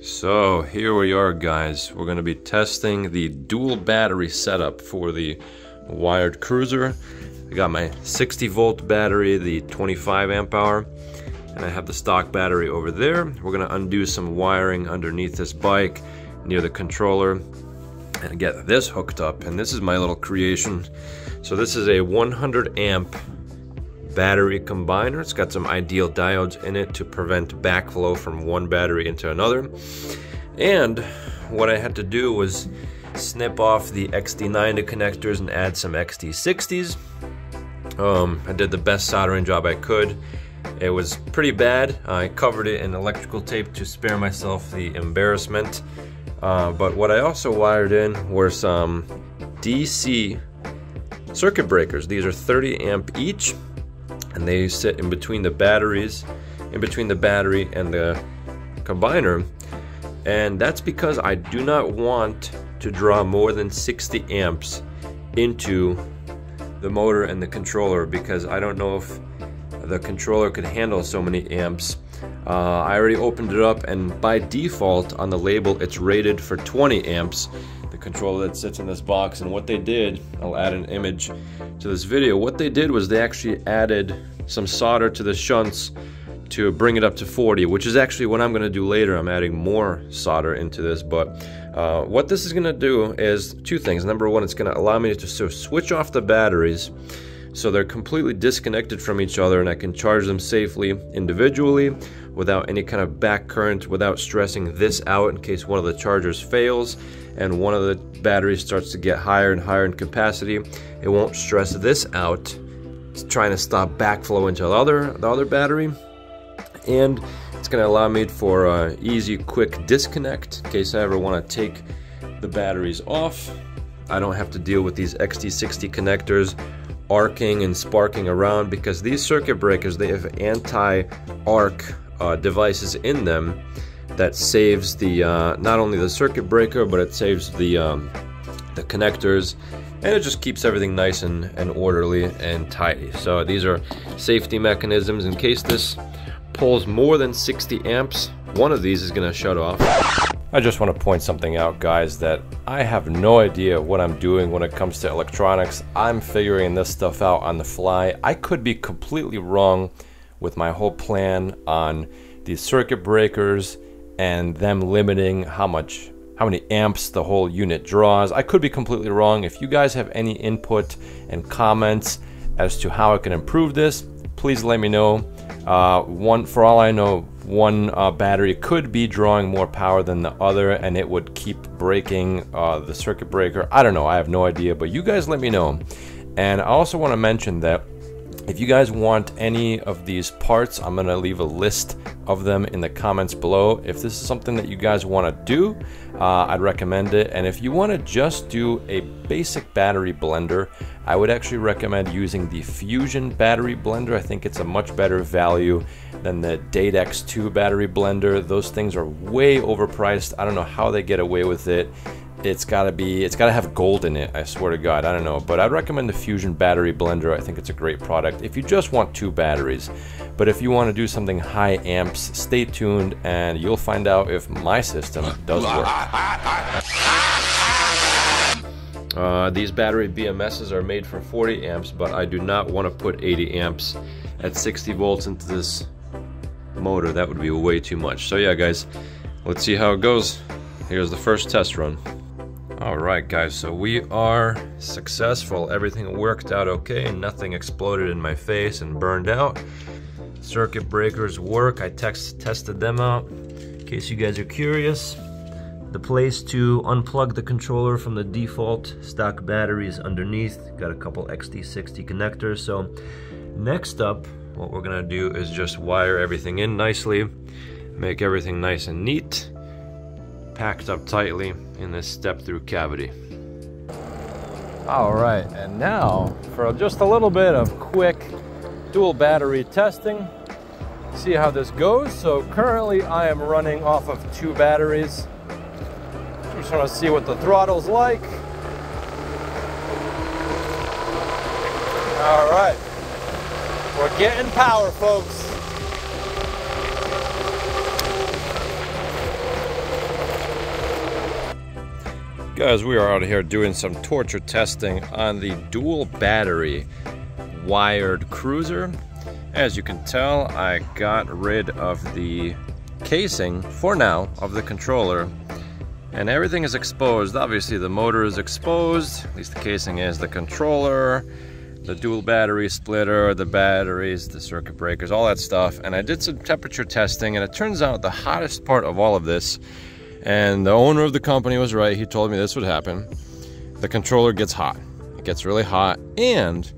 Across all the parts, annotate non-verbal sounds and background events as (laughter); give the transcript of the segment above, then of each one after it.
So here we are guys, we're going to be testing the dual battery setup for the wired cruiser. I got my 60 volt battery, the 25 amp hour, and I have the stock battery over there. We're going to undo some wiring underneath this bike near the controller and get this hooked up. And this is my little creation. So this is a 100 amp battery combiner. It's got some ideal diodes in it to prevent backflow from one battery into another. And what I had to do was snip off the XT90 connectors and add some XT60s. Um, I did the best soldering job I could. It was pretty bad. I covered it in electrical tape to spare myself the embarrassment. Uh, but what I also wired in were some DC circuit breakers. These are 30 amp each and they sit in between the batteries, in between the battery and the combiner. And that's because I do not want to draw more than 60 amps into the motor and the controller because I don't know if the controller could handle so many amps. Uh, I already opened it up and by default on the label it's rated for 20 amps controller that sits in this box and what they did I'll add an image to this video. What they did was they actually added some solder to the shunts to bring it up to 40 which is actually what I'm gonna do later. I'm adding more solder into this but uh, what this is gonna do is two things. Number one it's gonna allow me to of switch off the batteries so they're completely disconnected from each other and I can charge them safely individually without any kind of back current without stressing this out in case one of the chargers fails and one of the batteries starts to get higher and higher in capacity it won't stress this out it's trying to stop backflow into the other the other battery. And it's going to allow me for uh, easy quick disconnect in case I ever want to take the batteries off. I don't have to deal with these XT60 connectors arcing and sparking around because these circuit breakers they have anti-arc uh, devices in them that saves the uh, not only the circuit breaker but it saves the um, the connectors and it just keeps everything nice and, and orderly and tidy so these are safety mechanisms in case this pulls more than 60 amps one of these is going to shut off I just want to point something out guys that I have no idea what I'm doing when it comes to electronics. I'm figuring this stuff out on the fly. I could be completely wrong with my whole plan on these circuit breakers and them limiting how much how many amps the whole unit draws. I could be completely wrong. If you guys have any input and comments as to how I can improve this, please let me know. Uh, one, for all I know, one uh, battery could be drawing more power than the other and it would keep breaking uh, the circuit breaker. I don't know, I have no idea, but you guys let me know. And I also want to mention that if you guys want any of these parts, I'm going to leave a list of them in the comments below. If this is something that you guys want to do, uh, I'd recommend it. And if you want to just do a basic battery blender, I would actually recommend using the Fusion battery blender. I think it's a much better value than the Date X2 battery blender. Those things are way overpriced. I don't know how they get away with it it's gotta be it's gotta have gold in it i swear to god i don't know but i'd recommend the fusion battery blender i think it's a great product if you just want two batteries but if you want to do something high amps stay tuned and you'll find out if my system does work uh, these battery BMSs are made for 40 amps, but I do not want to put 80 amps at 60 volts into this motor. That would be way too much. So yeah, guys, let's see how it goes. Here's the first test run. Alright guys, so we are successful. Everything worked out okay. Nothing exploded in my face and burned out. Circuit breakers work. I text tested them out. In case you guys are curious, the place to unplug the controller from the default stock batteries underneath. Got a couple XT60 connectors. So next up, what we're gonna do is just wire everything in nicely, make everything nice and neat packed up tightly in this step-through cavity. All right, and now for just a little bit of quick dual battery testing. See how this goes. So currently I am running off of two batteries. Just want to see what the throttle's like. All right, we're getting power, folks. Guys, we are out here doing some torture testing on the dual battery wired cruiser. As you can tell, I got rid of the casing, for now, of the controller and everything is exposed. Obviously the motor is exposed, at least the casing is, the controller, the dual battery splitter, the batteries, the circuit breakers, all that stuff. And I did some temperature testing and it turns out the hottest part of all of this and the owner of the company was right. He told me this would happen. The controller gets hot. It gets really hot. And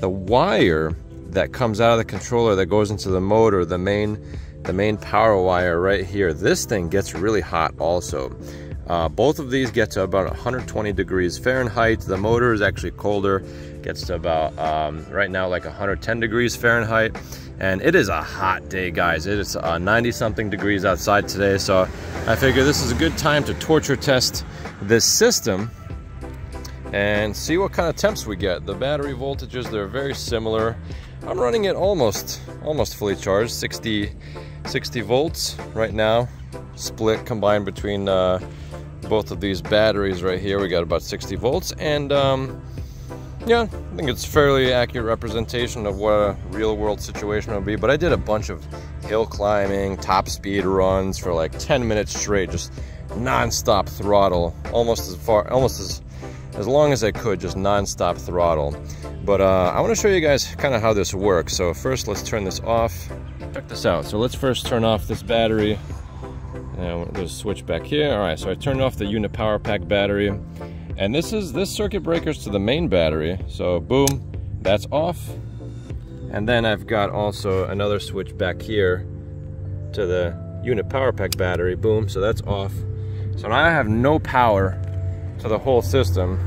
the wire that comes out of the controller that goes into the motor, the main the main power wire right here, this thing gets really hot also. Uh, both of these get to about 120 degrees Fahrenheit. The motor is actually colder, gets to about, um, right now, like 110 degrees Fahrenheit. And it is a hot day, guys. It is uh, 90 something degrees outside today. So I figure this is a good time to torture test this system and see what kind of temps we get. The battery voltages, they're very similar. I'm running it almost, almost fully charged, 60, 60 volts right now, split combined between uh, both of these batteries right here. We got about 60 volts and um, yeah, I think it's fairly accurate representation of what a real world situation would be. But I did a bunch of hill climbing, top speed runs for like 10 minutes straight, just non-stop throttle, almost as far, almost as, as long as I could, just non-stop throttle. But uh, I want to show you guys kind of how this works. So first, let's turn this off. Check this out. So let's first turn off this battery. And there's a switch back here. All right, so I turned off the unit power pack battery. And this is this circuit breaker's to the main battery. So boom, that's off. And then I've got also another switch back here to the unit power pack battery. Boom, so that's off. So now I have no power to the whole system.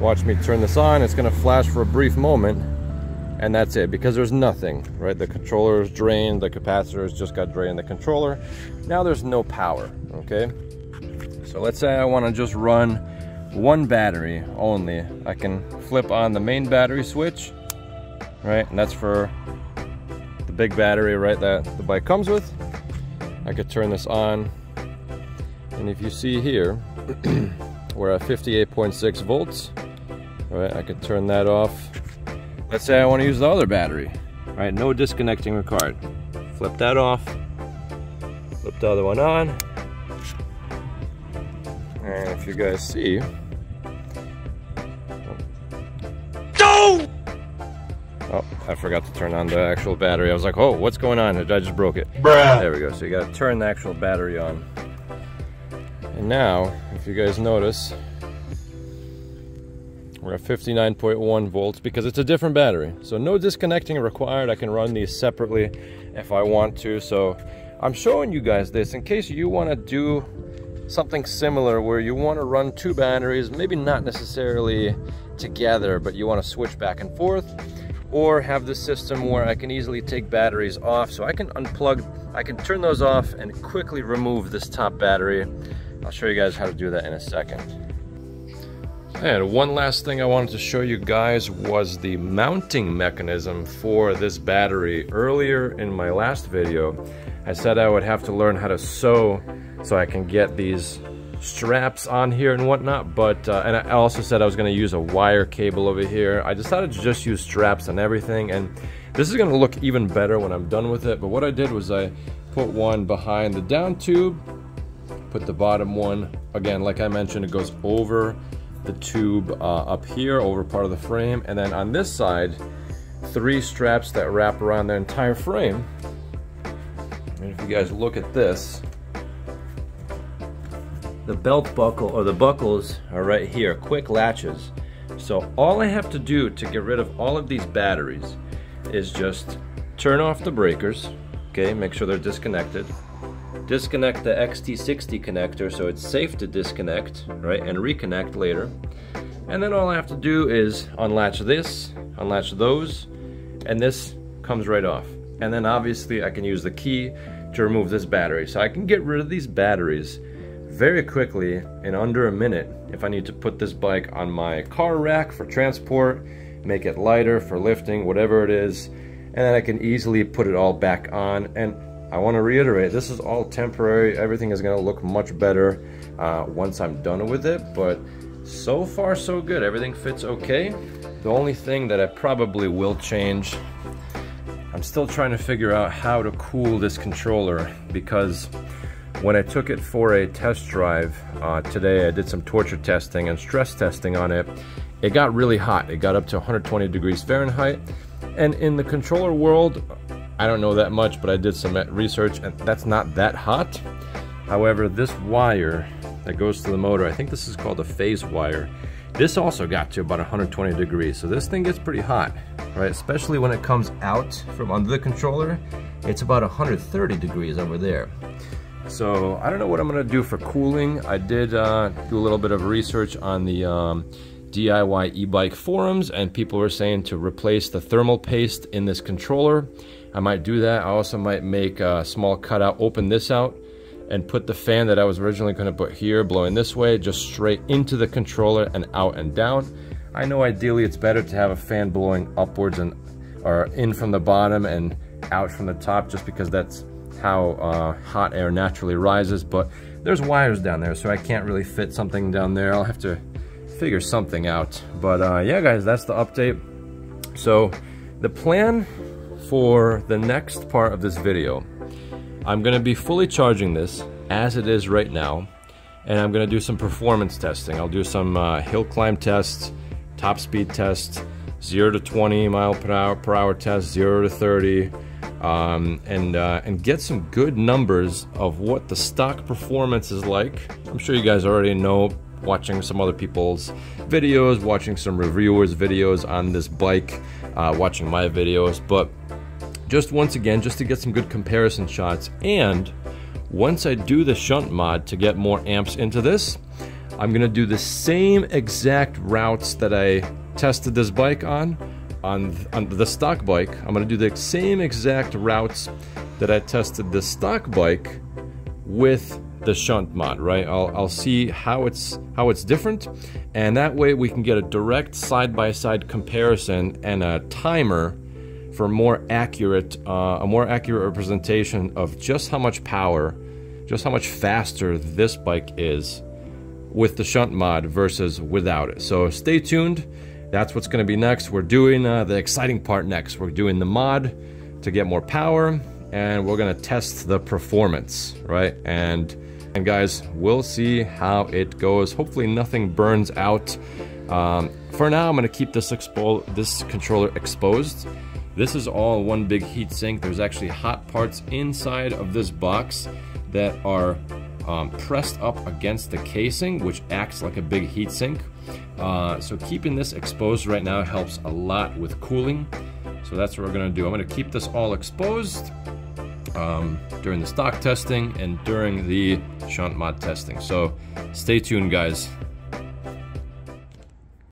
Watch me turn this on. It's gonna flash for a brief moment and that's it because there's nothing, right? The controller is drained, the capacitors just got drained, the controller. Now there's no power, okay? So let's say I wanna just run one battery only. I can flip on the main battery switch, right? And that's for the big battery, right, that the bike comes with. I could turn this on. And if you see here, (clears throat) we're at 58.6 volts, right? I could turn that off. Let's say I want to use the other battery, right? No disconnecting required. Flip that off, flip the other one on. And if you guys see, Oh, I forgot to turn on the actual battery. I was like, oh, what's going on? I just broke it. Bruh. There we go. So you gotta turn the actual battery on. And now, if you guys notice, we're at 59.1 volts because it's a different battery. So no disconnecting required. I can run these separately if I want to. So I'm showing you guys this in case you want to do something similar where you want to run two batteries, maybe not necessarily together, but you want to switch back and forth or have the system where I can easily take batteries off. So I can unplug, I can turn those off and quickly remove this top battery. I'll show you guys how to do that in a second. And one last thing I wanted to show you guys was the mounting mechanism for this battery. Earlier in my last video, I said I would have to learn how to sew so I can get these straps on here and whatnot, but, uh, and I also said I was gonna use a wire cable over here. I decided to just use straps and everything, and this is gonna look even better when I'm done with it, but what I did was I put one behind the down tube, put the bottom one, again, like I mentioned, it goes over the tube uh, up here, over part of the frame, and then on this side, three straps that wrap around the entire frame. And if you guys look at this, the belt buckle or the buckles are right here, quick latches. So all I have to do to get rid of all of these batteries is just turn off the breakers, okay, make sure they're disconnected. Disconnect the XT60 connector so it's safe to disconnect, right, and reconnect later. And then all I have to do is unlatch this, unlatch those, and this comes right off. And then obviously I can use the key to remove this battery. So I can get rid of these batteries very quickly in under a minute if I need to put this bike on my car rack for transport, make it lighter for lifting, whatever it is, and then I can easily put it all back on. And I want to reiterate, this is all temporary. Everything is going to look much better uh, once I'm done with it, but so far so good. Everything fits okay. The only thing that I probably will change, I'm still trying to figure out how to cool this controller because when I took it for a test drive uh, today, I did some torture testing and stress testing on it. It got really hot. It got up to 120 degrees Fahrenheit. And in the controller world, I don't know that much, but I did some research and that's not that hot. However, this wire that goes to the motor, I think this is called a phase wire. This also got to about 120 degrees, so this thing gets pretty hot, right? Especially when it comes out from under the controller, it's about 130 degrees over there. So I don't know what I'm gonna do for cooling. I did uh, do a little bit of research on the um, DIY e-bike forums and people were saying to replace the thermal paste in this controller. I might do that. I also might make a small cutout, open this out and put the fan that I was originally going to put here blowing this way just straight into the controller and out and down. I know ideally it's better to have a fan blowing upwards and or in from the bottom and out from the top just because that's how uh, hot air naturally rises but there's wires down there so I can't really fit something down there. I'll have to figure something out. But uh, yeah, guys, that's the update. So the plan for the next part of this video, I'm gonna be fully charging this as it is right now, and I'm gonna do some performance testing. I'll do some uh, hill climb tests, top speed tests, 0 to 20 mile per hour, per hour test, 0 to 30, um, and, uh, and get some good numbers of what the stock performance is like. I'm sure you guys already know watching some other people's videos, watching some reviewers' videos on this bike, uh, watching my videos, but just once again, just to get some good comparison shots. And once I do the shunt mod to get more amps into this, I'm gonna do the same exact routes that I tested this bike on, on, on the stock bike. I'm gonna do the same exact routes that I tested the stock bike with the shunt mod, right? I'll, I'll see how it's how it's different, and that way we can get a direct side-by-side -side comparison and a timer for more accurate, uh, a more accurate representation of just how much power, just how much faster this bike is with the shunt mod versus without it. So stay tuned. That's what's going to be next. We're doing uh, the exciting part next. We're doing the mod to get more power, and we're going to test the performance, right? And and guys, we'll see how it goes. Hopefully nothing burns out. Um, for now, I'm gonna keep this expo this controller exposed. This is all one big heat sink. There's actually hot parts inside of this box that are um, pressed up against the casing, which acts like a big heat sink. Uh, so keeping this exposed right now helps a lot with cooling. So that's what we're gonna do. I'm gonna keep this all exposed um, during the stock testing and during the shunt mod testing. So stay tuned, guys.